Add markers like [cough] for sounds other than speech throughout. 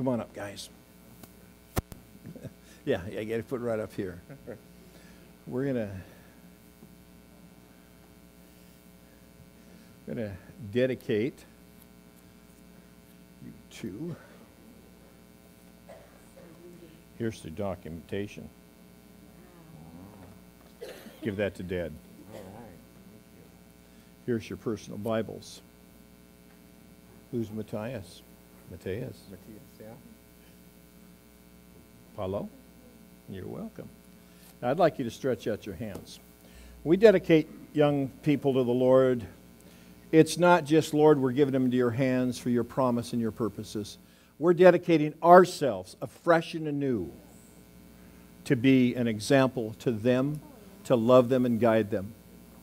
Come on up, guys. [laughs] yeah, I got to put it right up here. We're going to dedicate you to. Here's the documentation. Give that to Dad. Here's your personal Bibles. Who's Matthias? Matthias. Matthias, yeah. Paulo? You're welcome. Now, I'd like you to stretch out your hands. We dedicate young people to the Lord. It's not just, Lord, we're giving them into your hands for your promise and your purposes. We're dedicating ourselves afresh and anew to be an example to them, to love them and guide them.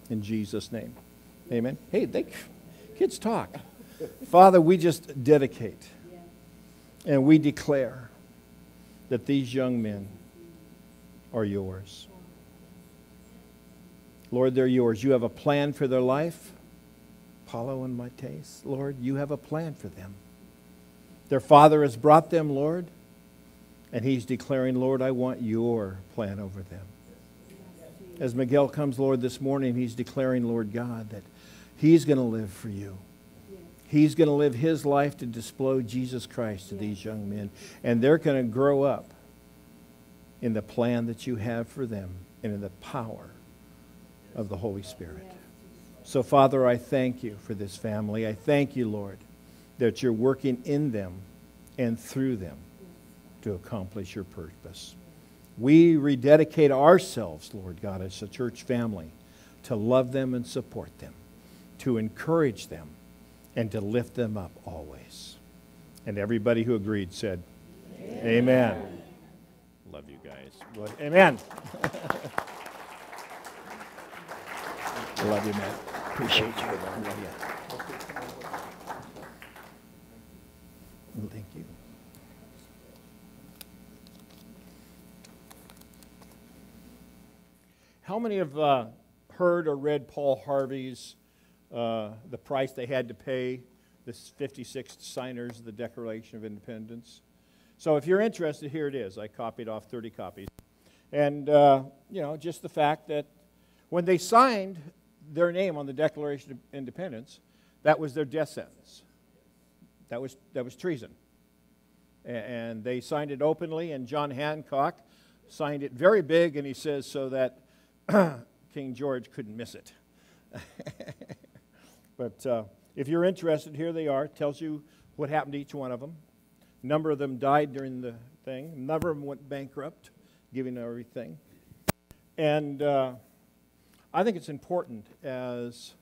In Jesus' name. Amen. Hey, they, kids talk. Father, we just dedicate and we declare that these young men are yours. Lord, they're yours. You have a plan for their life. Paulo and Matthias, Lord, you have a plan for them. Their father has brought them, Lord, and he's declaring, Lord, I want your plan over them. As Miguel comes, Lord, this morning, he's declaring, Lord God, that he's going to live for you. He's going to live his life to display Jesus Christ to these young men. And they're going to grow up in the plan that you have for them and in the power of the Holy Spirit. So, Father, I thank you for this family. I thank you, Lord, that you're working in them and through them to accomplish your purpose. We rededicate ourselves, Lord God, as a church family to love them and support them, to encourage them, and to lift them up always. And everybody who agreed said, Amen. Amen. Love you guys. Amen. Love you, man. Appreciate you. Love you. Thank you. How many have uh, heard or read Paul Harvey's uh, The Price They Had to Pay, the 56 signers of the Declaration of Independence? So if you're interested, here it is. I copied off 30 copies. And, uh, you know, just the fact that when they signed their name on the Declaration of Independence, that was their death sentence. That was, that was treason. And they signed it openly, and John Hancock signed it very big, and he says so that [clears throat] King George couldn't miss it. [laughs] but uh, if you're interested, here they are. It tells you what happened to each one of them. A number of them died during the thing. A number of them went bankrupt, giving everything. And uh, I think it's important as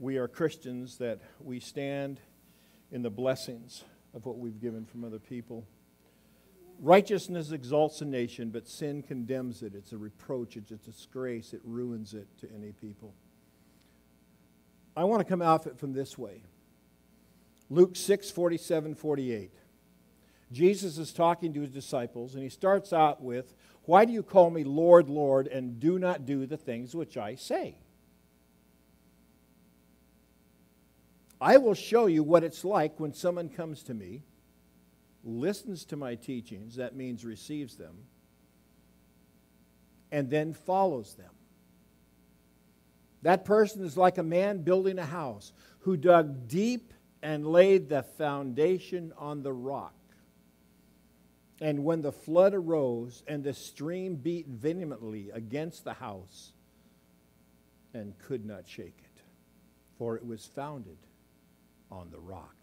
we are Christians that we stand in the blessings of what we've given from other people. Righteousness exalts a nation, but sin condemns it. It's a reproach, it's a disgrace, it ruins it to any people. I want to come out of it from this way. Luke 6 47 48. Jesus is talking to his disciples, and he starts out with, Why do you call me Lord, Lord, and do not do the things which I say? I will show you what it's like when someone comes to me listens to my teachings, that means receives them, and then follows them. That person is like a man building a house who dug deep and laid the foundation on the rock. And when the flood arose and the stream beat vehemently against the house and could not shake it, for it was founded on the rock.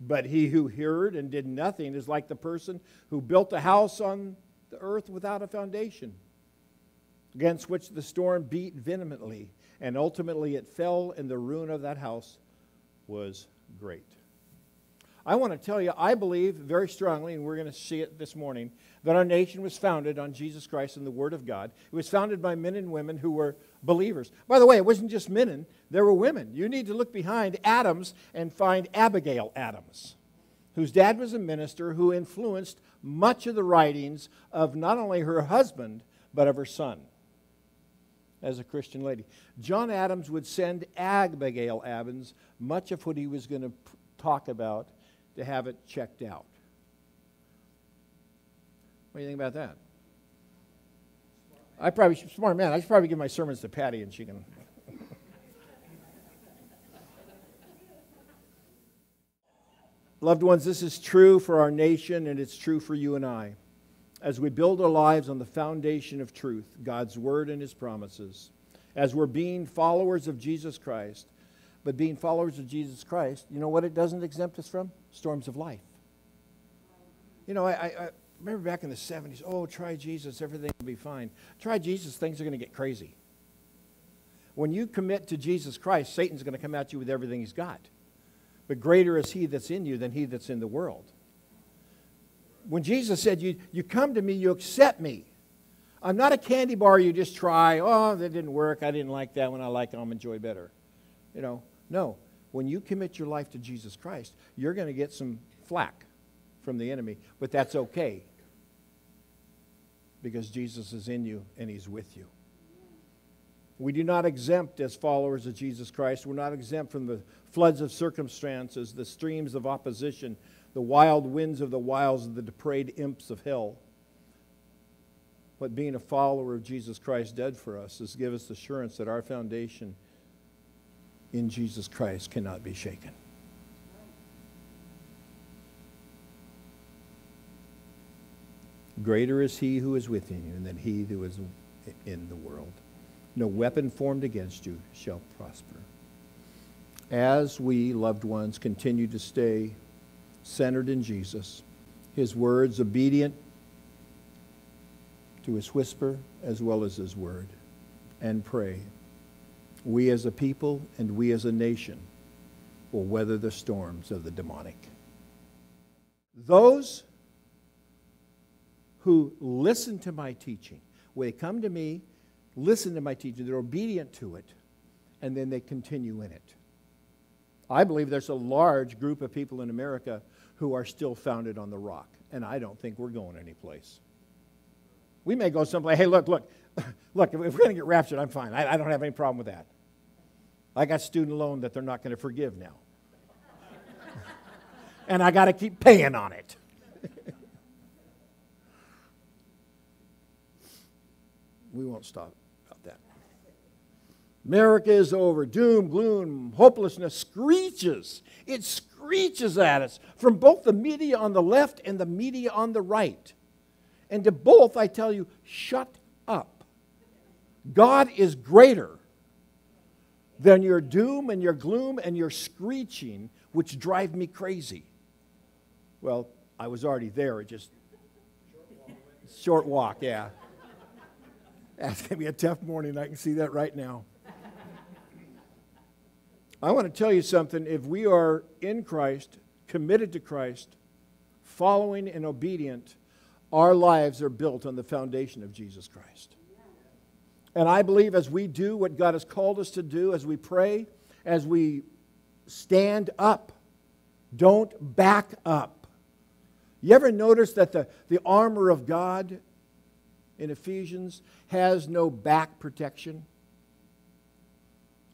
But he who heard and did nothing is like the person who built a house on the earth without a foundation, against which the storm beat vehemently, and ultimately it fell, and the ruin of that house was great. I want to tell you, I believe very strongly, and we're going to see it this morning, that our nation was founded on Jesus Christ and the Word of God. It was founded by men and women who were believers. By the way, it wasn't just men, there were women. You need to look behind Adams and find Abigail Adams, whose dad was a minister who influenced much of the writings of not only her husband, but of her son as a Christian lady. John Adams would send Abigail Adams much of what he was going to talk about to have it checked out. What do you think about that? I probably smart man. I should probably give my sermons to Patty, and she can. [laughs] Loved ones, this is true for our nation, and it's true for you and I. As we build our lives on the foundation of truth, God's word and His promises, as we're being followers of Jesus Christ, but being followers of Jesus Christ, you know what it doesn't exempt us from? Storms of life. You know, I, I, remember back in the 70s, oh, try Jesus, everything will be fine. Try Jesus, things are going to get crazy. When you commit to Jesus Christ, Satan's going to come at you with everything he's got. But greater is he that's in you than he that's in the world. When Jesus said, You, you come to me, you accept me. I'm not a candy bar you just try. Oh, that didn't work. I didn't like that one. I like almond joy better. You know, no. When you commit your life to Jesus Christ, you're going to get some flack from the enemy, but that's okay because Jesus is in you and he's with you. We do not exempt as followers of Jesus Christ. We're not exempt from the floods of circumstances, the streams of opposition, the wild winds of the wiles of the depraved imps of hell. What being a follower of Jesus Christ did for us is give us assurance that our foundation in Jesus Christ cannot be shaken. Greater is he who is within you than he who is in the world. No weapon formed against you shall prosper. As we, loved ones, continue to stay centered in Jesus, his words obedient to his whisper as well as his word, and pray, we as a people and we as a nation will weather the storms of the demonic. Those who listen to my teaching. When they come to me, listen to my teaching, they're obedient to it, and then they continue in it. I believe there's a large group of people in America who are still founded on the rock, and I don't think we're going anyplace. We may go someplace, hey, look, look, [laughs] look, if we're going to get raptured, I'm fine. I, I don't have any problem with that. I got student loan that they're not going to forgive now. [laughs] and I got to keep paying on it. [laughs] we won't stop about that. America is over. Doom, gloom, hopelessness screeches. It screeches at us from both the media on the left and the media on the right. And to both, I tell you, shut up. God is greater than your doom and your gloom and your screeching, which drive me crazy. Well, I was already there. It just short walk, yeah. [laughs] That's going to be a tough morning. I can see that right now. I want to tell you something. If we are in Christ, committed to Christ, following and obedient, our lives are built on the foundation of Jesus Christ. And I believe as we do what God has called us to do, as we pray, as we stand up, don't back up. You ever notice that the, the armor of God in Ephesians has no back protection.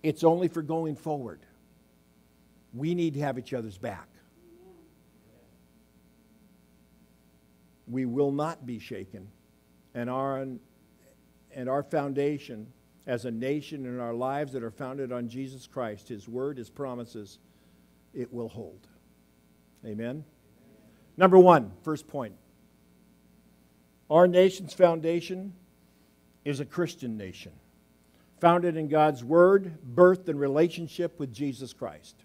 It's only for going forward. We need to have each other's back. We will not be shaken. And our, and our foundation as a nation and our lives that are founded on Jesus Christ, His word, His promises, it will hold. Amen? Number one, first point our nation's foundation is a Christian nation, founded in God's Word, birthed in relationship with Jesus Christ.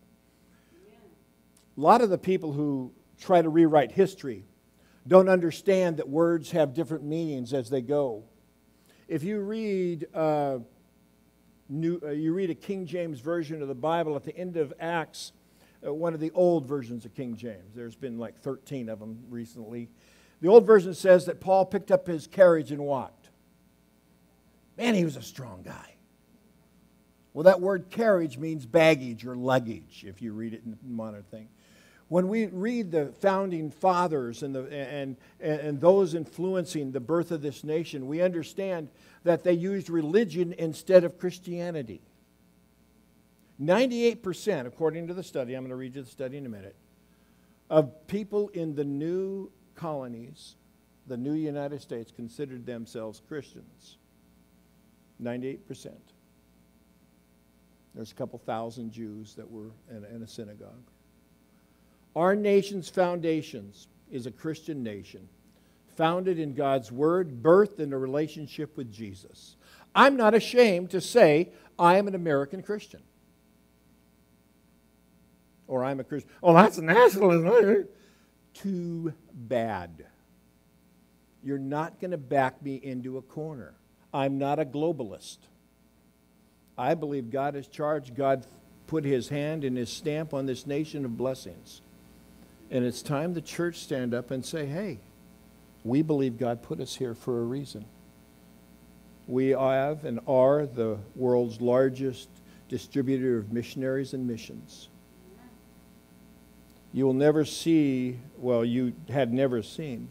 A lot of the people who try to rewrite history don't understand that words have different meanings as they go. If you read, uh, New, uh, you read a King James version of the Bible at the end of Acts, uh, one of the old versions of King James. There's been like 13 of them recently. The old version says that Paul picked up his carriage and walked. Man, he was a strong guy. Well, that word carriage means baggage or luggage, if you read it in modern thing. When we read the founding fathers and, the, and, and those influencing the birth of this nation, we understand that they used religion instead of Christianity. 98%, according to the study, I'm going to read you the study in a minute, of people in the new colonies, the new United States, considered themselves Christians. 98%. There's a couple thousand Jews that were in, in a synagogue. Our nation's foundations is a Christian nation, founded in God's Word, birthed in a relationship with Jesus. I'm not ashamed to say I am an American Christian. Or I'm a Christian. Oh, that's nationalism. Too bad. You're not going to back me into a corner. I'm not a globalist. I believe God has charged, God put his hand and his stamp on this nation of blessings. And it's time the church stand up and say, hey, we believe God put us here for a reason. We have and are the world's largest distributor of missionaries and missions. You will never see, well, you had never seen,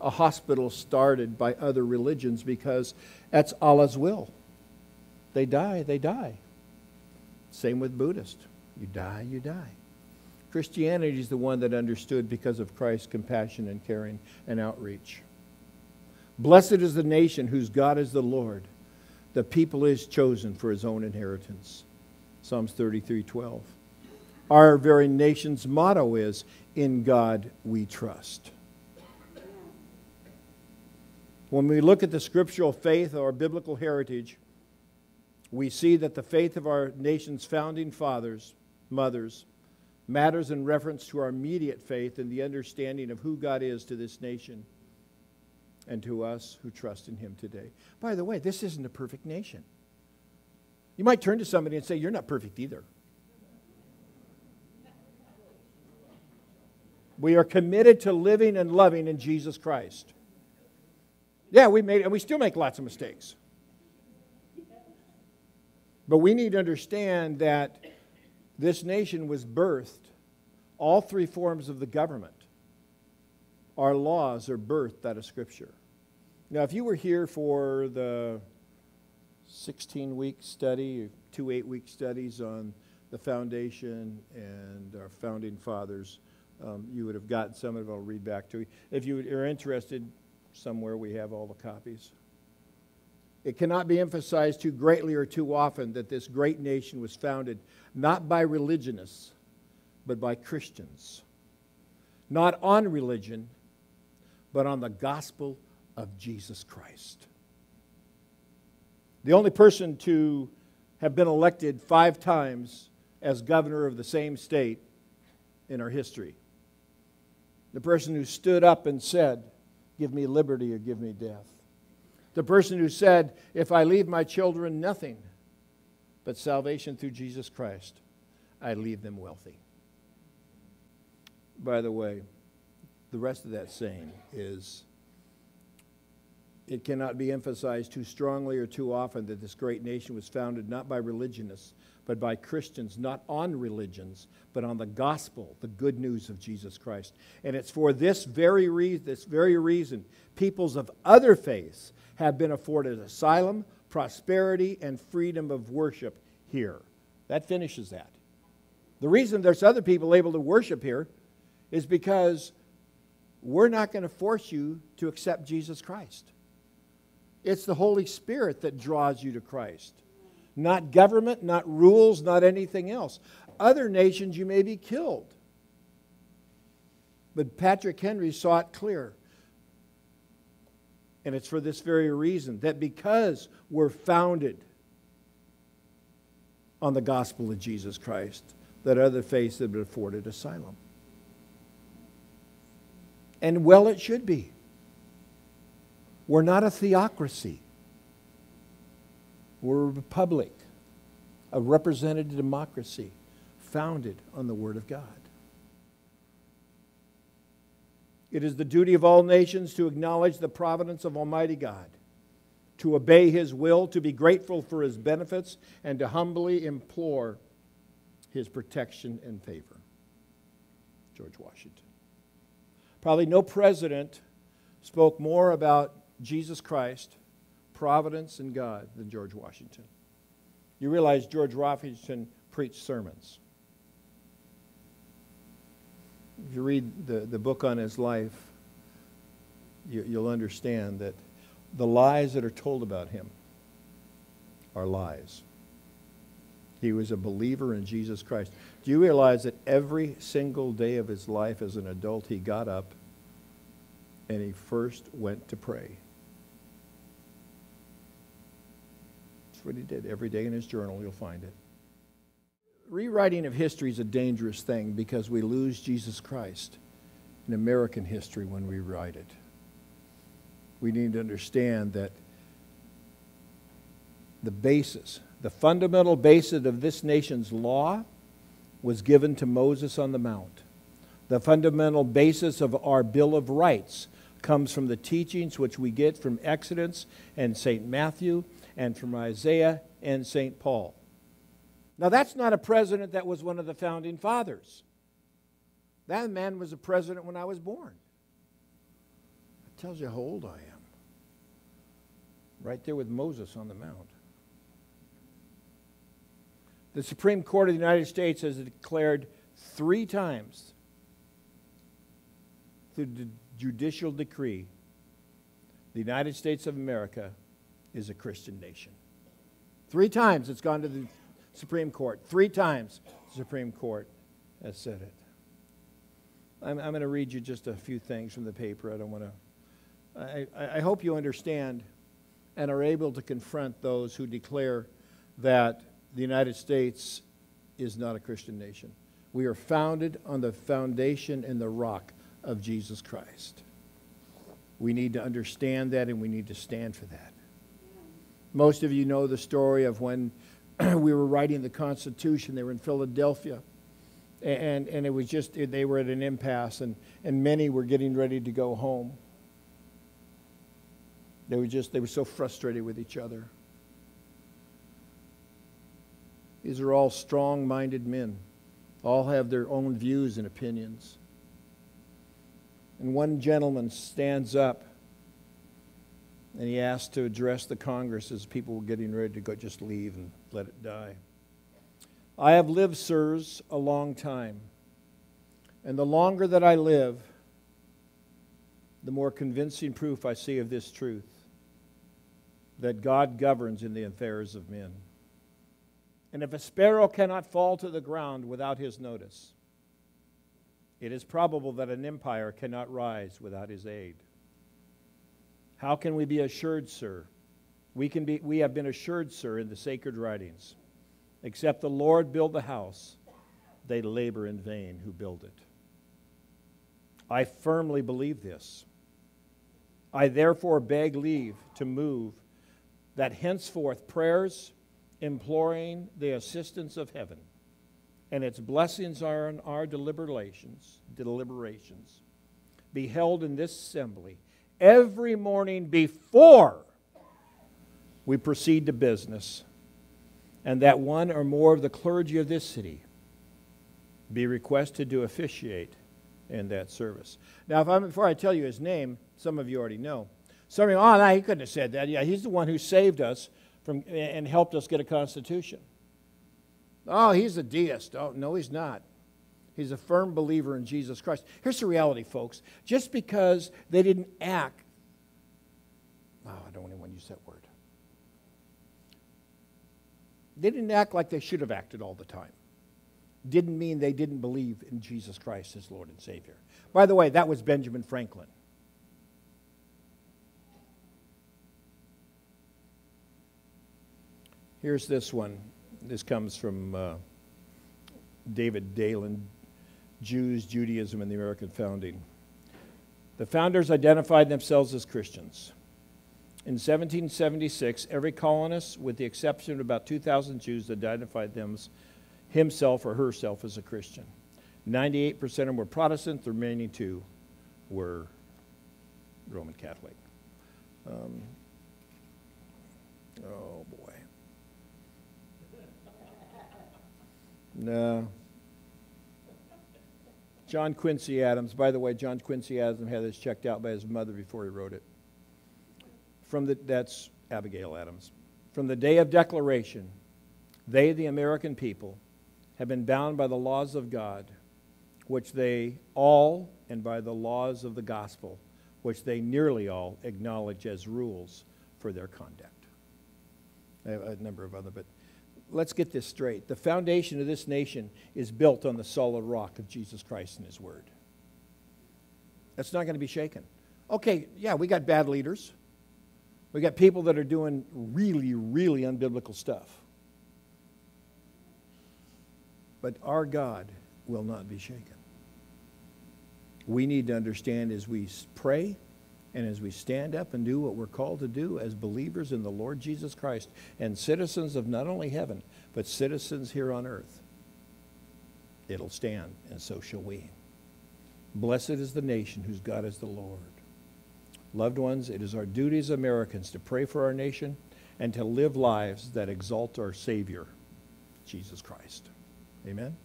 a hospital started by other religions because that's Allah's will. They die, they die. Same with Buddhist. You die, you die. Christianity is the one that understood because of Christ's compassion and caring and outreach. Blessed is the nation whose God is the Lord. The people is chosen for his own inheritance. Psalms 33 12. Our very nation's motto is In God we trust. When we look at the scriptural faith or biblical heritage, we see that the faith of our nation's founding fathers, mothers, matters in reference to our immediate faith and the understanding of who God is to this nation and to us who trust in Him today. By the way, this isn't a perfect nation. You might turn to somebody and say, You're not perfect either. We are committed to living and loving in Jesus Christ. Yeah, we made and we still make lots of mistakes. But we need to understand that this nation was birthed, all three forms of the government, our laws are birthed out of Scripture. Now, if you were here for the 16 week study, two eight week studies on the foundation and our founding fathers, um, you would have gotten some of it. I'll read back to you. If you are interested, somewhere we have all the copies. It cannot be emphasized too greatly or too often that this great nation was founded not by religionists, but by Christians. Not on religion, but on the gospel of Jesus Christ. The only person to have been elected five times as governor of the same state in our history. The person who stood up and said, Give me liberty or give me death. The person who said, If I leave my children nothing but salvation through Jesus Christ, I leave them wealthy. By the way, the rest of that saying is it cannot be emphasized too strongly or too often that this great nation was founded not by religionists, but by Christians, not on religions, but on the gospel, the good news of Jesus Christ. And it's for this very reason, this very reason, peoples of other faiths have been afforded asylum, prosperity, and freedom of worship here. That finishes that. The reason there's other people able to worship here is because we're not going to force you to accept Jesus Christ. It's the Holy Spirit that draws you to Christ not government, not rules, not anything else. Other nations, you may be killed. But Patrick Henry saw it clear. And it's for this very reason that because we're founded on the gospel of Jesus Christ, that other faiths have been afforded asylum. And well, it should be. We're not a theocracy. We're a republic, a representative democracy founded on the Word of God. It is the duty of all nations to acknowledge the providence of Almighty God, to obey His will, to be grateful for His benefits, and to humbly implore His protection and favor. George Washington. Probably no president spoke more about Jesus Christ providence and God than George Washington. You realize George Washington preached sermons. If you read the, the book on his life, you, you'll understand that the lies that are told about him are lies. He was a believer in Jesus Christ. Do you realize that every single day of his life as an adult, he got up and he first went to pray? That's what he did. Every day in his journal, you'll find it. Rewriting of history is a dangerous thing because we lose Jesus Christ in American history when we write it. We need to understand that the basis, the fundamental basis of this nation's law was given to Moses on the Mount. The fundamental basis of our Bill of Rights comes from the teachings which we get from Exodus and St. Matthew and from Isaiah and St. Paul. Now, that's not a president that was one of the founding fathers. That man was a president when I was born. That tells you how old I am. Right there with Moses on the Mount. The Supreme Court of the United States has declared three times through the judicial decree the United States of America is a Christian nation. Three times it's gone to the Supreme Court. Three times the Supreme Court has said it. I'm, I'm going to read you just a few things from the paper. I don't want to. I, I hope you understand and are able to confront those who declare that the United States is not a Christian nation. We are founded on the foundation and the rock of Jesus Christ. We need to understand that and we need to stand for that. Most of you know the story of when [clears throat] we were writing the Constitution. They were in Philadelphia. And, and it was just, they were at an impasse, and, and many were getting ready to go home. They were just, they were so frustrated with each other. These are all strong minded men, all have their own views and opinions. And one gentleman stands up and he asked to address the Congress as people were getting ready to go just leave and let it die. I have lived, sirs, a long time. And the longer that I live, the more convincing proof I see of this truth that God governs in the affairs of men. And if a sparrow cannot fall to the ground without his notice, it is probable that an empire cannot rise without his aid. How can we be assured, sir? We, can be, we have been assured, sir, in the sacred writings. Except the Lord build the house, they labor in vain who build it. I firmly believe this. I therefore beg leave to move that henceforth prayers imploring the assistance of heaven and its blessings are on our deliberations, deliberations be held in this assembly every morning before we proceed to business, and that one or more of the clergy of this city be requested to officiate in that service. Now, if I'm, before I tell you his name, some of you already know. Some of you, oh, no, he couldn't have said that. Yeah, he's the one who saved us from, and helped us get a constitution. Oh, he's a deist. Oh, no, he's not. He's a firm believer in Jesus Christ. Here's the reality, folks. Just because they didn't act, oh, I don't even want to use that word. They didn't act like they should have acted all the time. Didn't mean they didn't believe in Jesus Christ as Lord and Savior. By the way, that was Benjamin Franklin. Here's this one. This comes from uh, David Daland Jews, Judaism, and the American founding. The founders identified themselves as Christians. In 1776, every colonist, with the exception of about 2,000 Jews, identified them, himself or herself as a Christian. 98% of them were Protestant, the remaining two were Roman Catholic. Um, oh boy. No, John Quincy Adams. By the way, John Quincy Adams had this checked out by his mother before he wrote it. From the, that's Abigail Adams. From the day of declaration, they, the American people, have been bound by the laws of God, which they all, and by the laws of the gospel, which they nearly all acknowledge as rules for their conduct. I have a number of other, but let's get this straight. The foundation of this nation is built on the solid rock of Jesus Christ and His Word. That's not going to be shaken. Okay, yeah, we got bad leaders. We got people that are doing really, really unbiblical stuff. But our God will not be shaken. We need to understand as we pray and as we stand up and do what we're called to do as believers in the Lord Jesus Christ and citizens of not only heaven, but citizens here on earth, it'll stand, and so shall we. Blessed is the nation whose God is the Lord. Loved ones, it is our duty as Americans to pray for our nation and to live lives that exalt our Savior, Jesus Christ. Amen?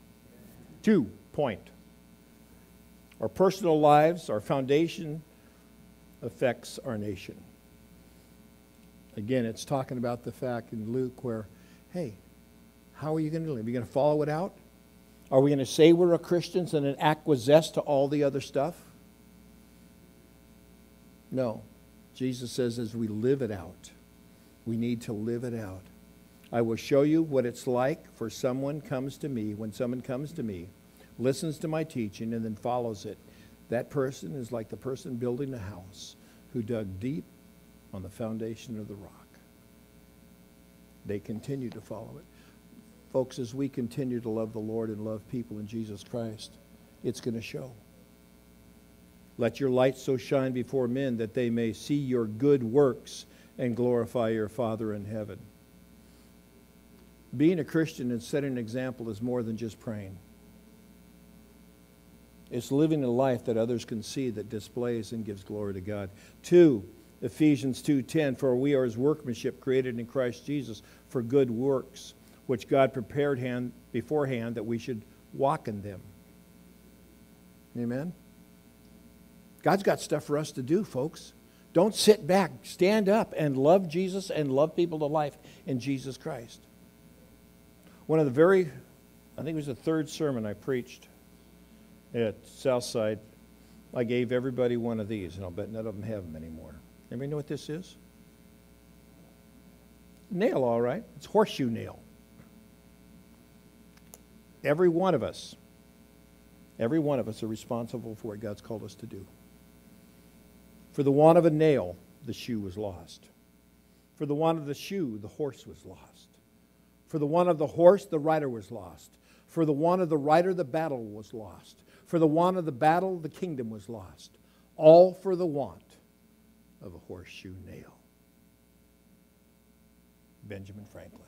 Two, point. Our personal lives, our foundation affects our nation. Again, it's talking about the fact in Luke where, hey, how are you going to live? Are you going to follow it out? Are we going to say we're a Christians and then acquiesce to all the other stuff? No. Jesus says as we live it out, we need to live it out. I will show you what it's like for someone comes to me, when someone comes to me, listens to my teaching, and then follows it. That person is like the person building a house who dug deep on the foundation of the rock. They continue to follow it. Folks, as we continue to love the Lord and love people in Jesus Christ, it's going to show. Let your light so shine before men that they may see your good works and glorify your Father in heaven being a Christian and setting an example is more than just praying. It's living a life that others can see that displays and gives glory to God. Two, Ephesians 2:10 for we are his workmanship created in Christ Jesus for good works which God prepared hand, beforehand that we should walk in them. Amen. God's got stuff for us to do, folks. Don't sit back. Stand up and love Jesus and love people to life in Jesus Christ. One of the very, I think it was the third sermon I preached at Southside. I gave everybody one of these, and I'll bet none of them have them anymore. Anybody know what this is? Nail, all right. It's horseshoe nail. Every one of us, every one of us are responsible for what God's called us to do. For the want of a nail, the shoe was lost. For the want of the shoe, the horse was lost. For the want of the horse, the rider was lost. For the want of the rider, the battle was lost. For the want of the battle, the kingdom was lost. All for the want of a horseshoe nail. Benjamin Franklin.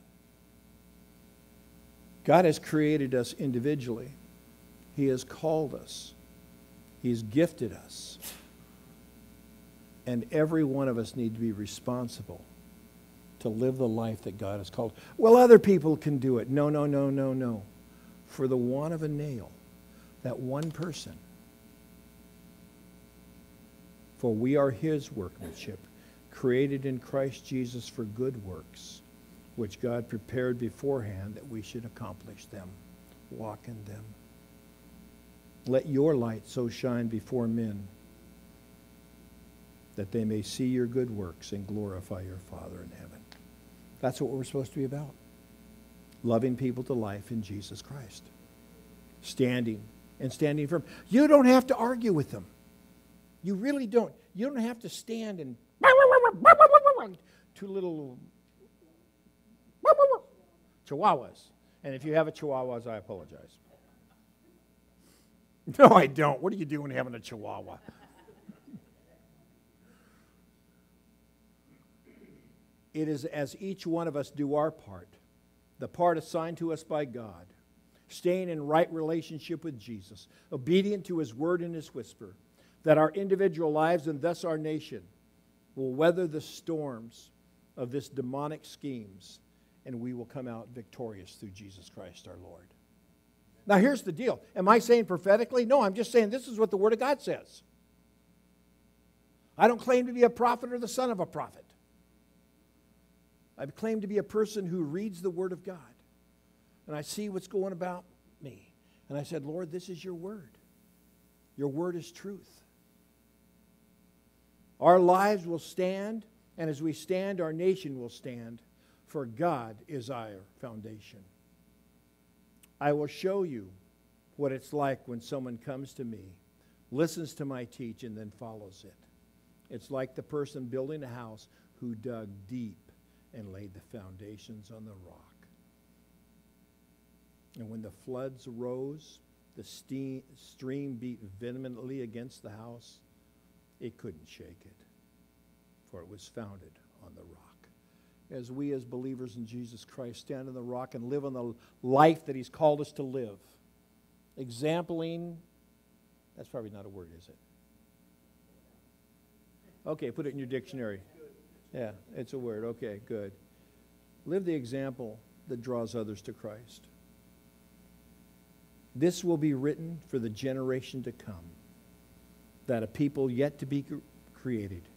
God has created us individually. He has called us. He's gifted us. And every one of us need to be responsible to live the life that God has called. Well, other people can do it. No, no, no, no, no. For the want of a nail, that one person. For we are his workmanship, created in Christ Jesus for good works, which God prepared beforehand that we should accomplish them, walk in them. Let your light so shine before men that they may see your good works and glorify your Father in heaven. That's what we're supposed to be about. Loving people to life in Jesus Christ. Standing and standing firm. You don't have to argue with them. You really don't. You don't have to stand and two little chihuahuas. And if you have a chihuahuas, I apologize. No, I don't. What are you doing having a chihuahua? It is as each one of us do our part, the part assigned to us by God, staying in right relationship with Jesus, obedient to his word and his whisper, that our individual lives and thus our nation will weather the storms of this demonic schemes and we will come out victorious through Jesus Christ our Lord. Now, here's the deal. Am I saying prophetically? No, I'm just saying this is what the Word of God says. I don't claim to be a prophet or the son of a prophet. I claim to be a person who reads the Word of God. And I see what's going about me. And I said, Lord, this is your Word. Your word is truth. Our lives will stand, and as we stand, our nation will stand, for God is our foundation. I will show you what it's like when someone comes to me, listens to my teach, and then follows it. It's like the person building a house who dug deep and laid the foundations on the rock. And when the floods rose, the steam, stream beat vehemently against the house, it couldn't shake it, for it was founded on the rock. As we, as believers in Jesus Christ, stand on the rock and live on the life that He's called us to live, exampling, that's probably not a word, is it? Okay, put it in your dictionary. Yeah, it's a word. Okay, good. Live the example that draws others to Christ. This will be written for the generation to come, that a people yet to be created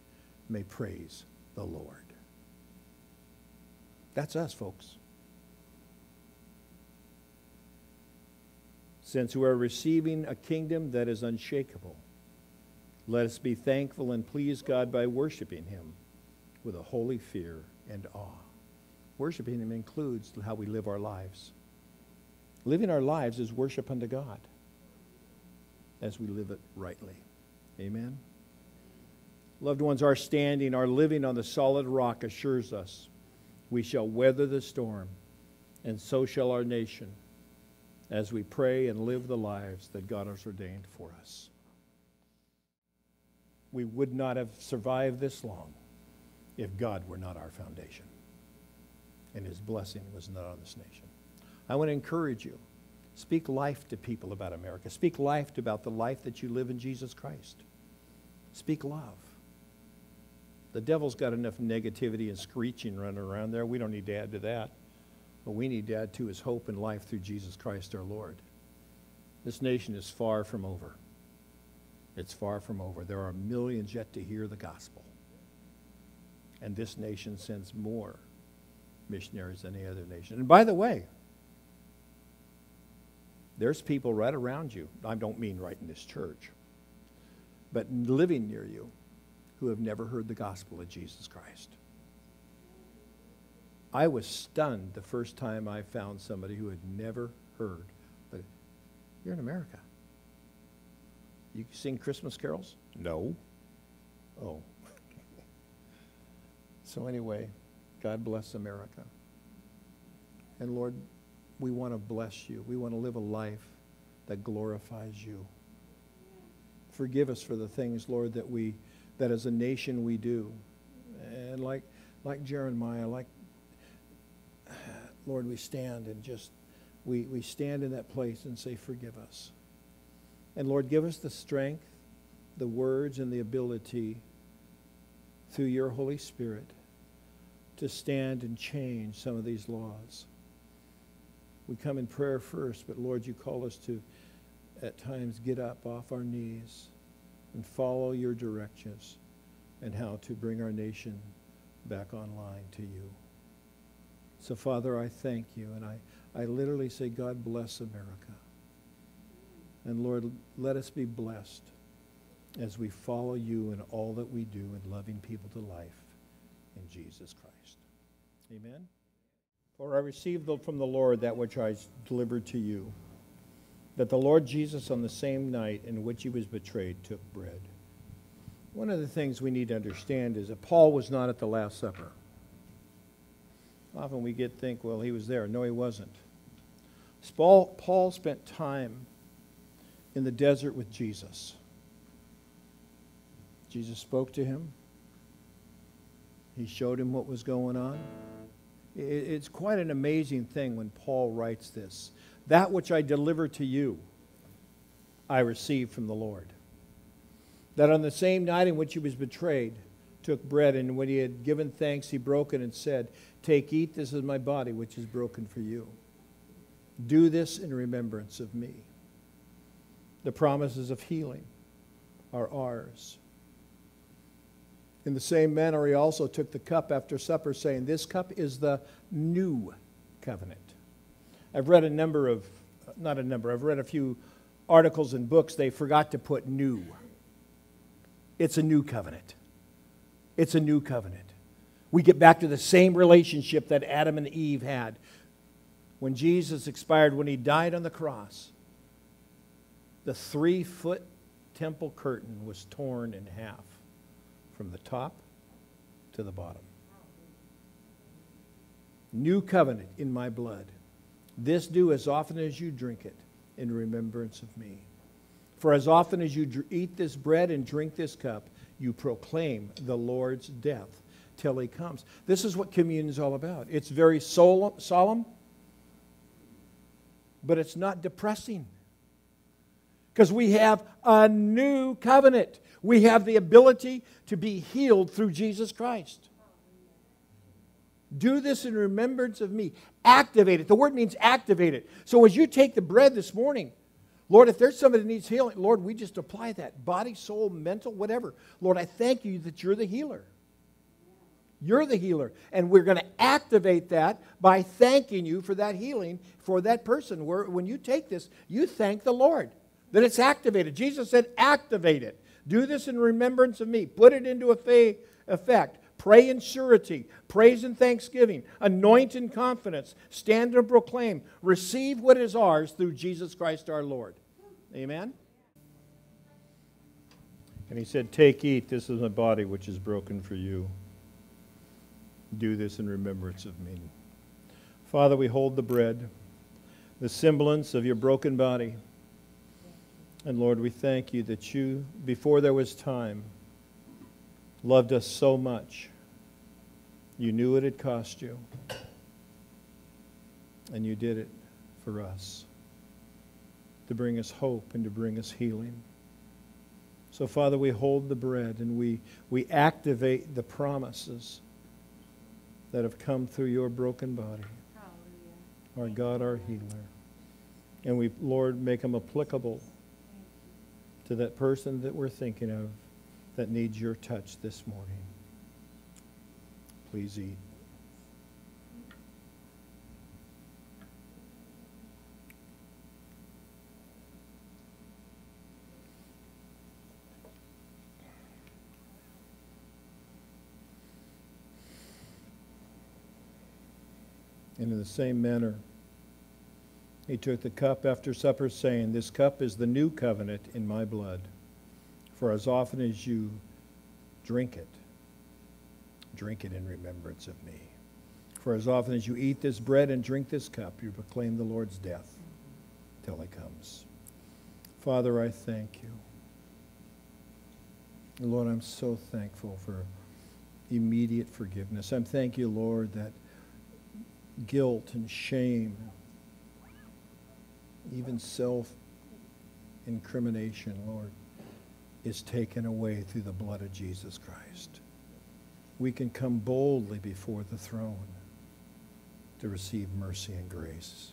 may praise the Lord. That's us, folks. Since we are receiving a kingdom that is unshakable, let us be thankful and please God by worshiping Him with a holy fear and awe. Worshiping Him includes how we live our lives. Living our lives is worship unto God as we live it rightly. Amen. Loved ones, our standing, our living on the solid rock assures us we shall weather the storm, and so shall our nation as we pray and live the lives that God has ordained for us. We would not have survived this long if God were not our foundation and his blessing was not on this nation. I want to encourage you. Speak life to people about America. Speak life about the life that you live in Jesus Christ. Speak love. The devil's got enough negativity and screeching running around there. We don't need to add to that. What we need to add to is hope and life through Jesus Christ our Lord. This nation is far from over. It's far from over. There are millions yet to hear the gospel. And this nation sends more missionaries than any other nation. And by the way, there's people right around you. I don't mean right in this church, but living near you who have never heard the gospel of Jesus Christ. I was stunned the first time I found somebody who had never heard. But you're in America. You sing Christmas carols? No. Oh. So, anyway, God bless America. And Lord, we want to bless you. We want to live a life that glorifies you. Forgive us for the things, Lord, that we that as a nation we do. And like like Jeremiah, like [sighs] Lord, we stand and just we, we stand in that place and say, Forgive us. And Lord, give us the strength, the words, and the ability through your Holy Spirit to stand and change some of these laws. We come in prayer first, but Lord, you call us to at times get up off our knees and follow your directions and how to bring our nation back online to you. So, Father, I thank you, and I, I literally say, God bless America. And Lord, let us be blessed as we follow you in all that we do in loving people to life in Jesus Christ. Amen. For I received from the Lord that which I delivered to you, that the Lord Jesus, on the same night in which he was betrayed, took bread. One of the things we need to understand is that Paul was not at the Last Supper. Often we get think, well, he was there. No, he wasn't. Paul, Paul spent time in the desert with Jesus. Jesus spoke to him. He showed him what was going on. It's quite an amazing thing when Paul writes this. That which I deliver to you, I received from the Lord. That on the same night in which he was betrayed, took bread, and when he had given thanks, he broke it and said, Take, eat, this is my body, which is broken for you. Do this in remembrance of me. The promises of healing are ours. In the same manner, he also took the cup after supper, saying, This cup is the new covenant. I've read a number of, not a number, I've read a few articles and books, they forgot to put new. It's a new covenant. It's a new covenant. We get back to the same relationship that Adam and Eve had. When Jesus expired, when he died on the cross, the three foot temple curtain was torn in half from the top to the bottom. New covenant in my blood. This do as often as you drink it in remembrance of me. For as often as you eat this bread and drink this cup, you proclaim the Lord's death till he comes. This is what communion is all about. It's very solemn, but it's not depressing. Because we have a new covenant. We have the ability to be healed through Jesus Christ. Do this in remembrance of me. Activate it. The word means activate it. So as you take the bread this morning, Lord, if there's somebody that needs healing, Lord, we just apply that body, soul, mental, whatever. Lord, I thank you that you're the healer. You're the healer. And we're going to activate that by thanking you for that healing for that person. Where when you take this, you thank the Lord that it's activated. Jesus said, activate it. Do this in remembrance of me. Put it into effect. Pray in surety, praise and thanksgiving, anoint in confidence, stand and proclaim, receive what is ours through Jesus Christ our Lord. Amen? And he said, Take, eat, this is my body which is broken for you. Do this in remembrance of me. Father, we hold the bread, the semblance of your broken body. And Lord, we thank you that you, before there was time, loved us so much. You knew it had cost you, and you did it for us to bring us hope and to bring us healing. So, Father, we hold the bread and we, we activate the promises that have come through your broken body. Hallelujah. Our God, our healer. And we, Lord, make them applicable to that person that we're thinking of that needs your touch this morning. Please eat. And in the same manner, he took the cup after supper, saying, This cup is the new covenant in my blood. For as often as you drink it, drink it in remembrance of me. For as often as you eat this bread and drink this cup, you proclaim the Lord's death till he comes. Father, I thank you. Lord, I'm so thankful for immediate forgiveness. I'm thank you, Lord, that guilt and shame, even self incrimination, Lord, is taken away through the blood of Jesus Christ. We can come boldly before the throne to receive mercy and grace.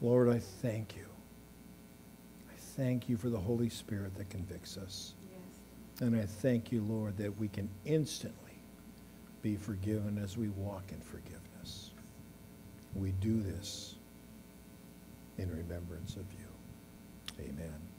Lord, I thank you. I thank you for the Holy Spirit that convicts us. Yes. And I thank you, Lord, that we can instantly be forgiven as we walk in forgiveness. We do this in remembrance of you. Amen.